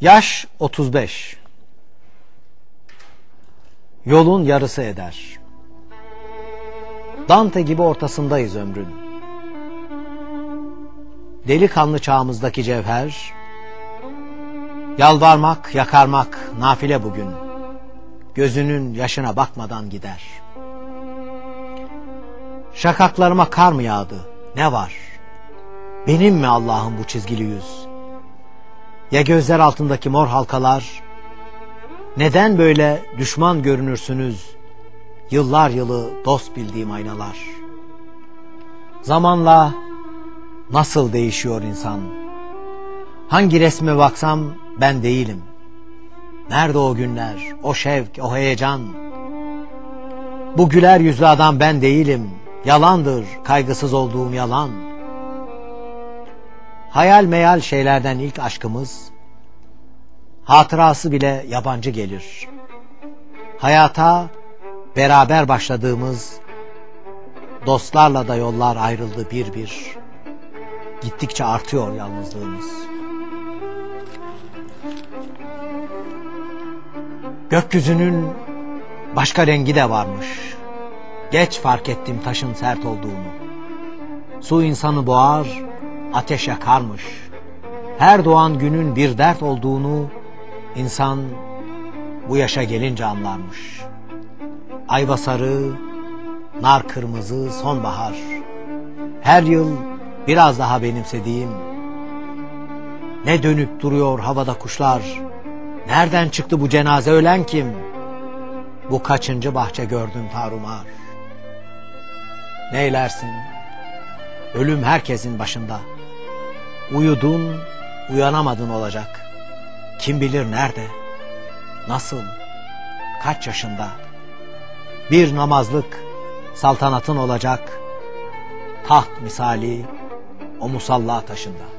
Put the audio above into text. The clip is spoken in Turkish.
Yaş 35 Yolun yarısı eder Dante gibi ortasındayız ömrün Delikanlı çağımızdaki cevher Yalvarmak, yakarmak nafile bugün Gözünün yaşına bakmadan gider Şakaklarıma kar mı yağdı? Ne var? Benim mi Allah'ım bu çizgili yüz? Ya gözler altındaki mor halkalar? Neden böyle düşman görünürsünüz? Yıllar yılı dost bildiğim aynalar. Zamanla nasıl değişiyor insan? Hangi resme baksam ben değilim. Nerede o günler, o şevk, o heyecan? Bu güler yüzlü adam ben değilim. Yalandır kaygısız olduğum yalan. Hayal meyal şeylerden ilk aşkımız, hatırası bile yabancı gelir. Hayata beraber başladığımız, dostlarla da yollar ayrıldı bir bir. Gittikçe artıyor yalnızlığımız. Gökyüzünün başka rengi de varmış. Geç fark ettim taşın sert olduğunu. Su insanı boğar, ateş yakarmış. Her doğan günün bir dert olduğunu insan bu yaşa gelince anlarmış. Ayva sarı, nar kırmızı, sonbahar. Her yıl biraz daha benimsediğim. Ne dönüp duruyor havada kuşlar. Nereden çıktı bu cenaze ölen kim? Bu kaçıncı bahçe gördüm tarumar. Neylersin? Ölüm herkesin başında. Uyudun, uyanamadın olacak. Kim bilir nerede, nasıl, kaç yaşında. Bir namazlık saltanatın olacak. Taht misali o musalla taşında.